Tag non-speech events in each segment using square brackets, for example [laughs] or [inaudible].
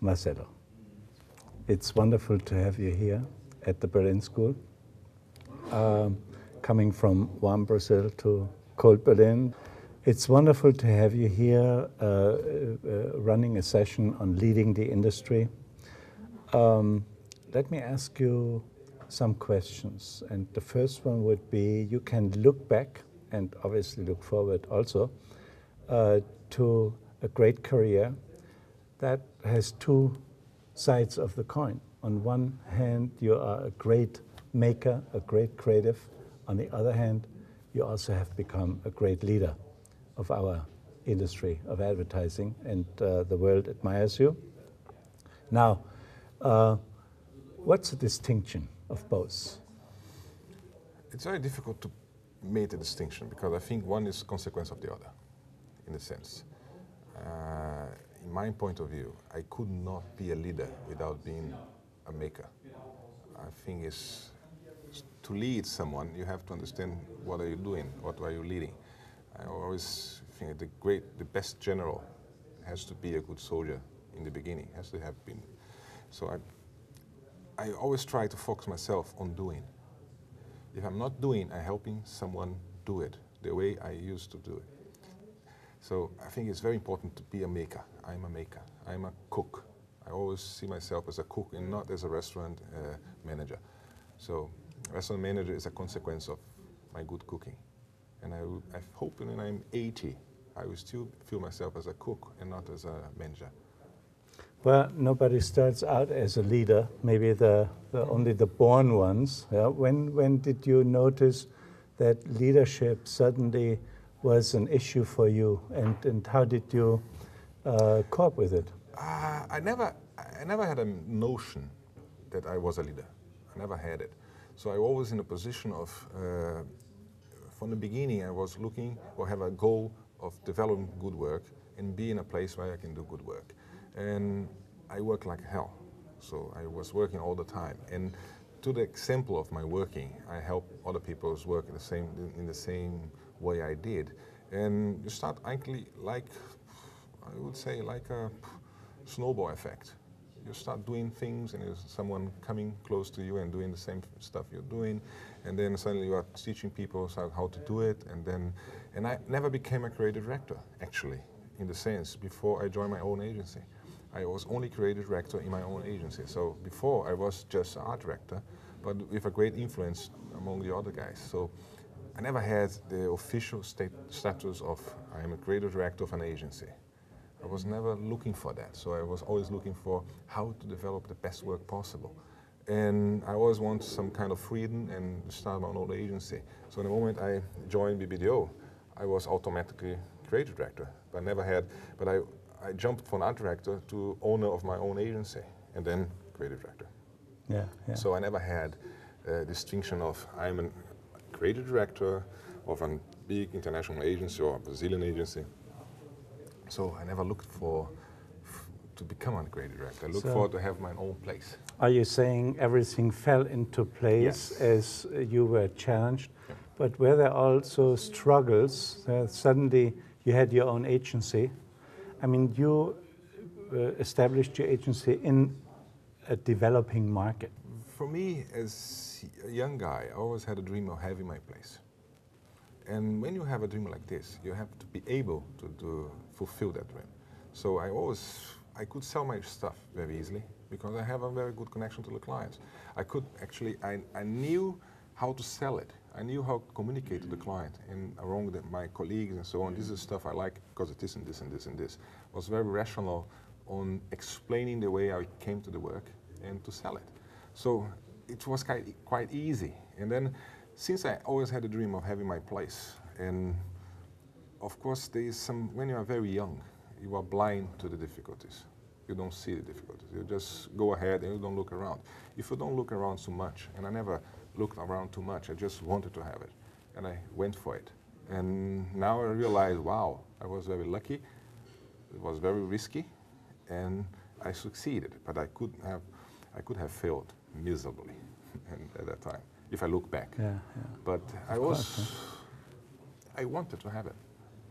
Marcello. It's wonderful to have you here at the Berlin School. Um, coming from warm Brazil to cold Berlin. It's wonderful to have you here uh, uh, running a session on leading the industry. Um, let me ask you some questions. And the first one would be you can look back and obviously look forward also uh, to a great career that has two sides of the coin. On one hand, you are a great maker, a great creative. On the other hand, you also have become a great leader of our industry of advertising, and uh, the world admires you. Now, uh, what's the distinction of both? It's very difficult to make a distinction because I think one is consequence of the other, in a sense. Uh, in my point of view, I could not be a leader without being a maker. I think it's to lead someone, you have to understand what are you doing, what are you leading. I always think the great, the best general has to be a good soldier in the beginning, has to have been. So I, I always try to focus myself on doing. If I'm not doing, I'm helping someone do it the way I used to do it. So I think it's very important to be a maker. I'm a maker. I'm a cook. I always see myself as a cook and not as a restaurant uh, manager. So restaurant manager is a consequence of my good cooking. And I, I hope when I'm 80, I will still feel myself as a cook and not as a manager. Well, nobody starts out as a leader, maybe the, the only the born ones. Yeah? When, when did you notice that leadership suddenly was an issue for you, and, and how did you uh, cope with it? Uh, I, never, I never had a notion that I was a leader. I never had it. So I was always in a position of, uh, from the beginning, I was looking or have a goal of developing good work and be in a place where I can do good work. And I work like hell. So I was working all the time. And to the example of my working, I help other people's work in the same, in the same way I did. And you start actually like, I would say like a snowball effect. You start doing things and there's someone coming close to you and doing the same stuff you're doing. And then suddenly you are teaching people how to do it. And then and I never became a creative director actually in the sense before I joined my own agency. I was only creative director in my own agency. So before I was just art director but with a great influence among the other guys. So I never had the official state status of I am a creative director of an agency I was never looking for that. So I was always looking for how to develop the best work possible. And I always want some kind of freedom and start my own agency. So the moment I joined BBDO, I was automatically creative director. But I never had, but I, I jumped from art director to owner of my own agency and then creative director. Yeah, yeah. So I never had a distinction of I'm a creative director of a big international agency or a Brazilian agency. So I never looked for to become a creative director. I looked so for to have my own place. Are you saying everything fell into place yes. as you were challenged? Yeah. But were there also struggles? Uh, suddenly you had your own agency. I mean, you uh, established your agency in a developing market. For me, as a young guy, I always had a dream of having my place. And when you have a dream like this, you have to be able to, to fulfill that dream. So I always, I could sell my stuff very easily because I have a very good connection to the clients. I could actually, I, I knew how to sell it. I knew how to communicate to the client and around the, my colleagues and so on. This is stuff I like because it is and this and this and this. I was very rational on explaining the way I came to the work and to sell it. So it was quite, quite easy. And then since I always had a dream of having my place, and of course there is some, when you are very young, you are blind to the difficulties. You don't see the difficulties. You just go ahead and you don't look around. If you don't look around too much, and I never looked around too much, I just wanted to have it. And I went for it. And now I realize, wow, I was very lucky. It was very risky, and I succeeded. But I could have, I could have failed miserably [laughs] at that time if I look back. Yeah, yeah. But I was, I wanted to have it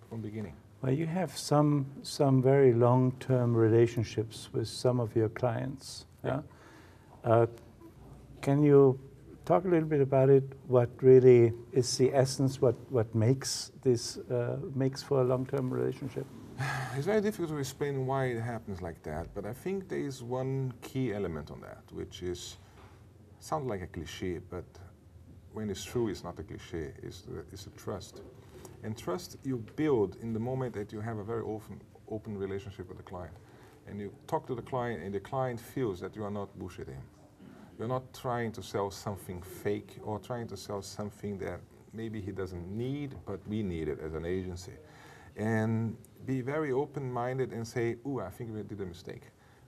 from the beginning. Well, you have some some very long-term relationships with some of your clients. Yeah. Uh, can you talk a little bit about it? What really is the essence? What what makes this uh, makes for a long-term relationship? [sighs] It's very difficult to explain why it happens like that, but I think there is one key element on that, which is sounds like a cliche, but when it's true, it's not a cliche. It's it's a trust, and trust you build in the moment that you have a very open open relationship with the client, and you talk to the client, and the client feels that you are not bullshitting. Him. You're not trying to sell something fake or trying to sell something that maybe he doesn't need, but we need it as an agency. And be very open-minded and say, "Ooh, I think we did a mistake."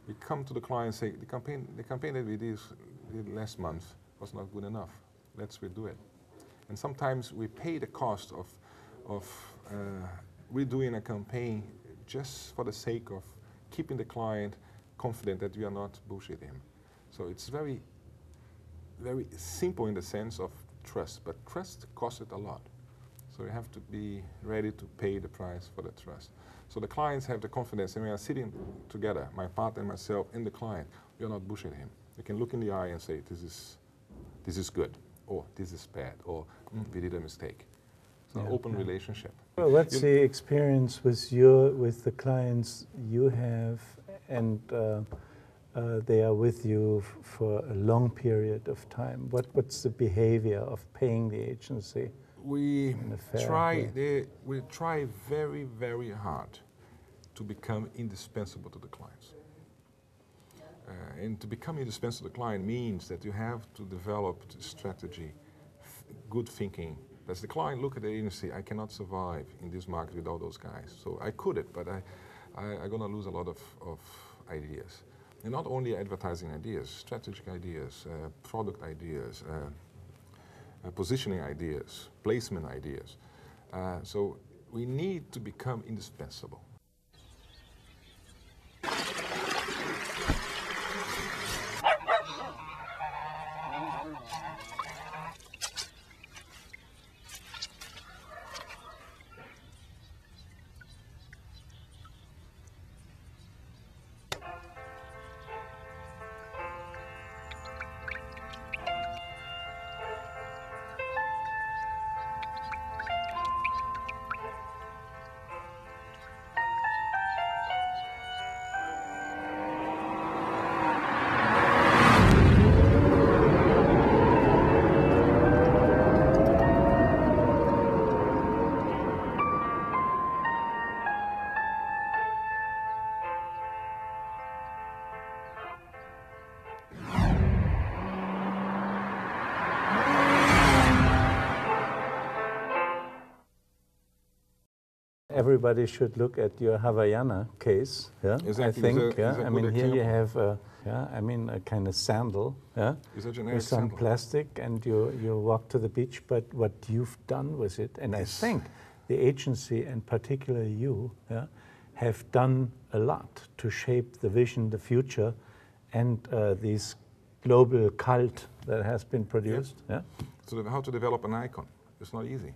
We come to the client and say, "The campaign, the campaign that we did, did last month was not good enough. Let's redo it." And sometimes we pay the cost of of uh, redoing a campaign just for the sake of keeping the client confident that we are not bullshitting him. So it's very, very simple in the sense of trust, but trust costs it a lot. So you have to be ready to pay the price for the trust. So the clients have the confidence, and we are sitting together, my partner myself, and the client. We are not bullshitting him. They can look in the eye and say, "This is, this is good," or "This is bad," or mm, "We did a mistake." It's an Yeah, open yeah. relationship. Well, what's You- the experience with your with the clients you have, and uh, uh, they are with you f- for a long period of time? What what's the behavior of paying the agency? we in a fair try they, we try very very hard to become indispensable to the clients uh, and to become indispensable to the client means that you have to develop strategy good thinking does the client look at the agency i cannot survive in this market without those guys so i could it but i, I i'm going to lose a lot of, of ideas and not only advertising ideas strategic ideas uh, product ideas uh, uh, positioning ideas, placement ideas. Uh, so we need to become indispensable. Everybody should look at your Havaiana case. Yeah, Exactly. I think. a- yeah, I mean here you have. A, yeah, I mean a kind of sandal. Yeah. With some sandal. plastic and you, you walk to the beach, but what you've done with it, and I think the agency and particularly you yeah, have done a lot to shape the vision, the future, and uh, this global cult that has been produced. Yeah. So how to develop an icon? It's not easy.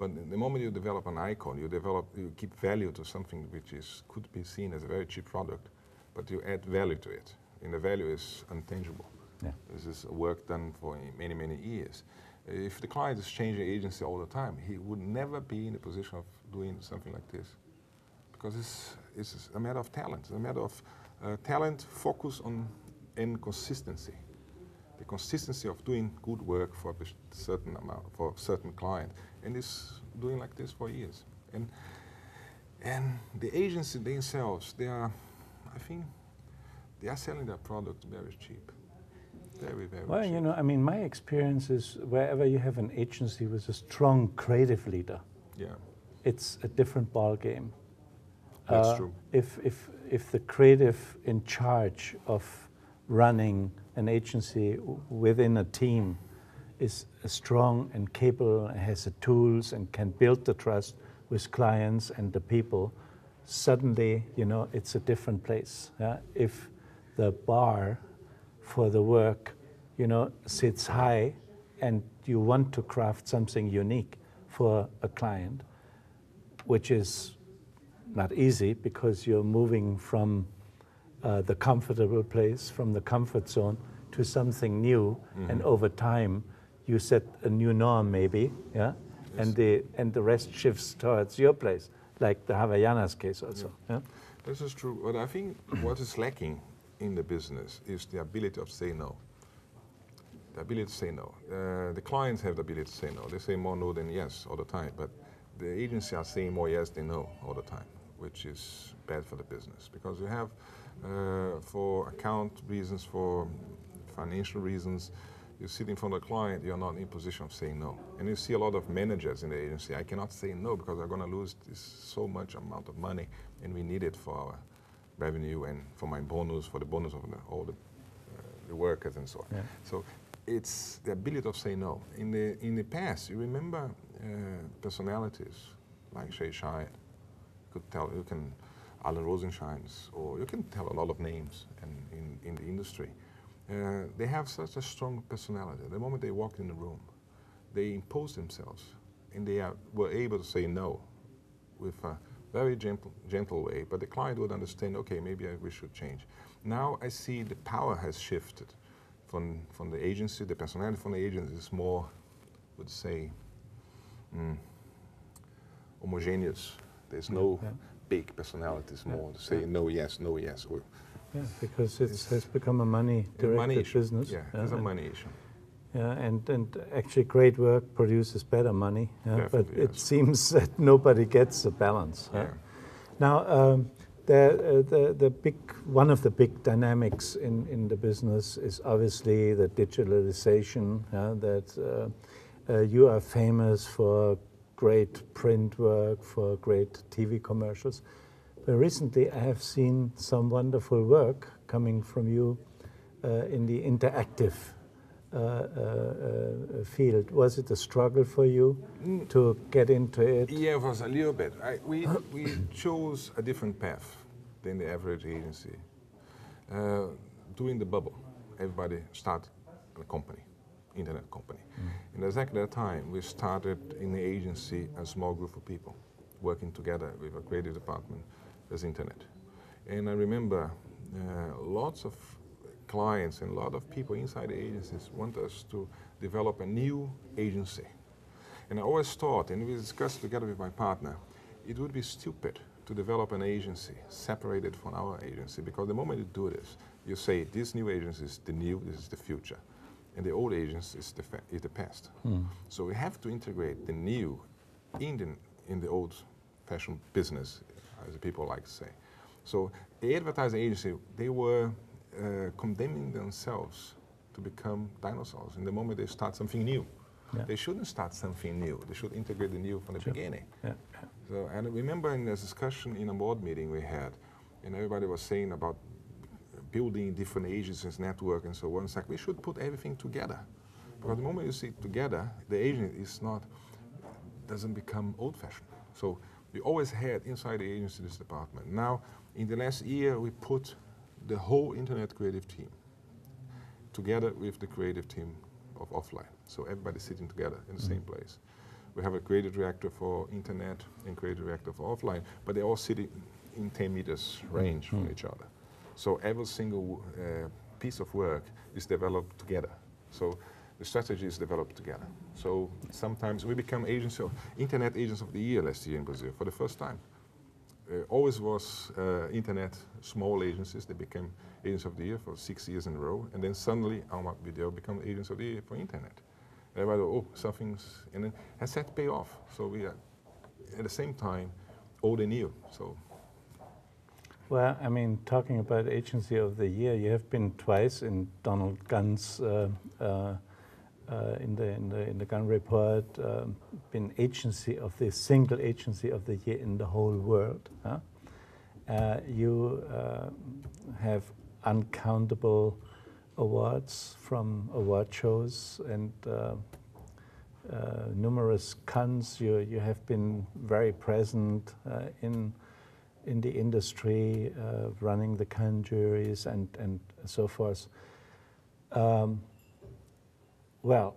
But the moment you develop an icon, you develop, you keep value to something which is could be seen as a very cheap product, but you add value to it, and the value is intangible. Yeah. This is work done for many, many years. If the client is changing agency all the time, he would never be in a position of doing something like this, because it's, it's a matter of talent. It's a matter of uh, talent, focus on, and consistency the consistency of doing good work for a certain amount for a certain client and is doing like this for years and and the agency themselves they are i think they are selling their product very cheap very very Well, cheap you know, I mean, my experience is wherever you have an agency with a strong creative leader, yeah it's a different ball game. That's uh, true. If, if, if the creative in charge of running an agency within a team is strong and capable, and has the tools and can build the trust with clients and the people, suddenly, you know, it's a different place. Yeah? If the bar for the work, you know, sits high and you want to craft something unique for a client, which is not easy because you're moving from uh, the comfortable place, from the comfort zone to something new, mm-hmm. and over time you set a new norm maybe, yeah, yes. and the and the rest shifts towards your place, like the Havaianas case also. Yeah. yeah? This is true, but I think what is lacking in the business is the ability of say no. The ability to say no. Uh, the clients have the ability to say no. They say more no than yes all the time, but the agency are saying more yes than no all the time, which is bad for the business because you have, uh, for account reasons, for financial reasons, you sit in front of a client, you're not in position of saying no. And you see a lot of managers in the agency, I cannot say no because I'm going to lose this so much amount of money and we need it for our revenue and for my bonus, for the bonus of the, all the, uh, the workers and so on. Yeah. So it's the ability of saying no. In the, in the past, you remember uh, personalities like Jay Chiat, you could tell, you can, Allen Rosenshines, or you can tell a lot of names in, in, in the industry. Uh, they have such a strong personality. The moment they walk in the room, they impose themselves, and they are, were able to say no with a very gentle, gentle way. But the client would understand, okay, maybe I, we should change. Now I see the power has shifted from from the agency. The personality from the agency is more, would say, mm, homogeneous. There's no yeah. big personalities. More to say no, yes, no, yes. Or, yeah, because it has become a money-directed money business. Yeah, yeah, it's a money issue. Yeah, and, and actually great work produces better money, yeah, but yes. it seems [laughs] that nobody gets the balance. Yeah. Now, um, the, uh, the, the big, one of the big dynamics in, in the business is obviously the digitalization, yeah, that uh, uh, you are famous for great print work, for great TV commercials. But recently, I have seen some wonderful work coming from you uh, in the interactive uh, uh, uh, field. Was it a struggle for you to get into it? Yeah, it was a little bit. I, we, we chose a different path than the average agency. Uh, during the bubble, everybody started a company, internet company. Mm. And exactly that time, we started in the agency a small group of people working together with a creative department as internet. And I remember uh, lots of clients and a lot of people inside the agencies want us to develop a new agency. And I always thought, and we discussed together with my partner, it would be stupid to develop an agency separated from our agency because the moment you do this, you say this new agency is the new, this is the future, and the old agency is the, is the past. Mm. So we have to integrate the new in the, in the old fashioned business as people like to say. So the advertising agency, they were uh, condemning themselves to become dinosaurs in the moment they start something new. Yeah. They shouldn't start something new. They should integrate the new from the sure. beginning. Yeah. So, and remember in this discussion in a board meeting we had, and everybody was saying about building different agencies, network, and so on. It's like we should put everything together. Because the moment you see it together, the agent is not doesn't become old-fashioned. So we always had inside the agency this department. Now, in the last year, we put the whole internet creative team together with the creative team of offline. So everybody sitting together in the mm -hmm. same place. We have a creative director for internet and creative director for offline, but they all sit in 10 meters range mm -hmm. from each other. So every single uh, piece of work is developed together. So the strategy is developed together. So sometimes we become agents of, Internet Agents of the Year last year in Brazil for the first time. Uh, always was uh, internet small agencies that became agents of the year for six years in a row, and then suddenly AlmapBBDO became agents of the year for internet. Everybody, oh, something's, and it has to pay off. So we are, at the same time, old and new. So. Well, I mean, talking about agency of the year, you have been twice in Donald Gunn's uh, uh, uh, in the in the in the Gunn report um, been agency of the single agency of the year in the whole world. Huh? Uh, you uh, have uncountable awards from award shows and uh, uh, numerous Cannes. You you have been very present uh, in in the industry, running the Cannes juries and and so forth. Um, well,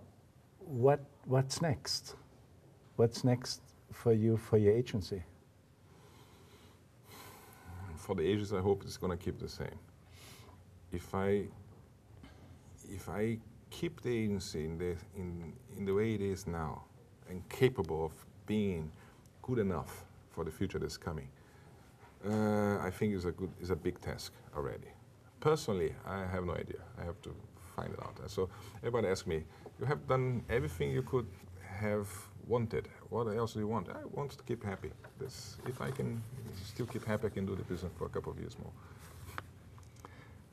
what, what's next? What's next for you, for your agency? for the ages, I hope it's going to keep the same. If I, if I keep the agency in the, in, in the way it is now and capable of being good enough for the future that's coming, uh, I think is a good is a big task already. Personally, I have no idea. I have to find it out. So everybody asks me, "You have done everything you could have wanted. What else do you want?" I want to keep happy. If I can still keep happy, I can do the business for a couple of years more.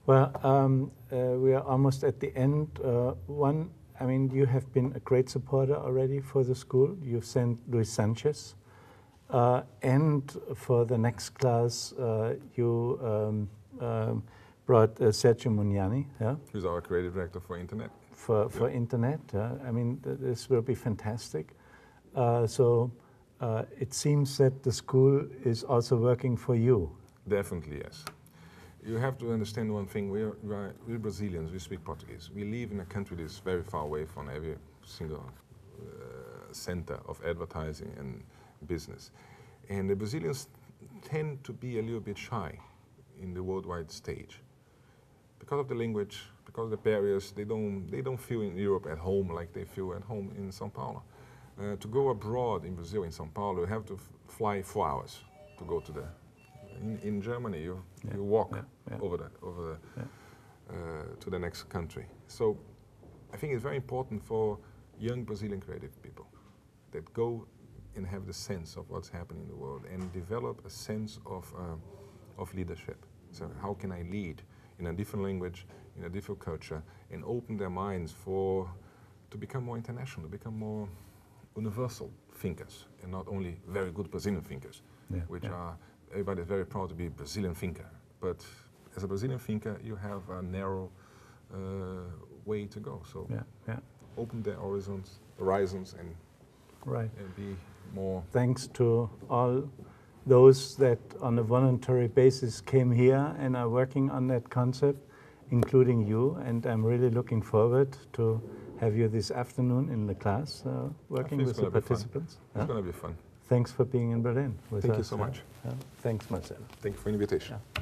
Well, um, uh, we are almost at the end. Uh, one, I mean, you have been a great supporter already for the school. You've sent Luis Sanchez. Uh, and for the next class, uh, you um, um, brought uh, Sergio Mugnani, yeah? Who's our creative director for internet. For, for Yeah. internet, I mean, th- this will be fantastic. Uh, so uh, it seems that the school is also working for you. Definitely, yes. You have to understand one thing. We are, we are we're Brazilians. We speak Portuguese. We live in a country that is very far away from every single uh, center of advertising and business. And the Brazilians tend to be a little bit shy in the worldwide stage because of the language, because of the barriers. They don't they don't feel in Europe at home like they feel at home in São Paulo. Uh, to go abroad in Brazil, in São Paulo, you have to f- fly four hours to go to the. In, in Germany, you Yeah, you walk yeah, yeah. over the over the, uh, to the next country. So, I think it's very important for young Brazilian creative people that go and have the sense of what's happening in the world and develop a sense of um, of leadership. So, how can I lead in a different language, in a different culture, and open their minds for to become more international, to become more universal thinkers, and not only very good Brazilian thinkers, Yeah, which yeah. are everybody is very proud to be a Brazilian thinker. But as a Brazilian thinker, you have a narrow uh, way to go. So Yeah, yeah, open their horizons, horizons, and, right. and be more. Thanks to all those that on a voluntary basis came here and are working on that concept, including you. And I'm really looking forward to have you this afternoon in the class, uh, working with the gonna be fun. participants. It's going to be fun. Thanks for being in Berlin with Thank you so yeah. much. Yeah. Thanks, Marcello. Thank you for the invitation. Yeah.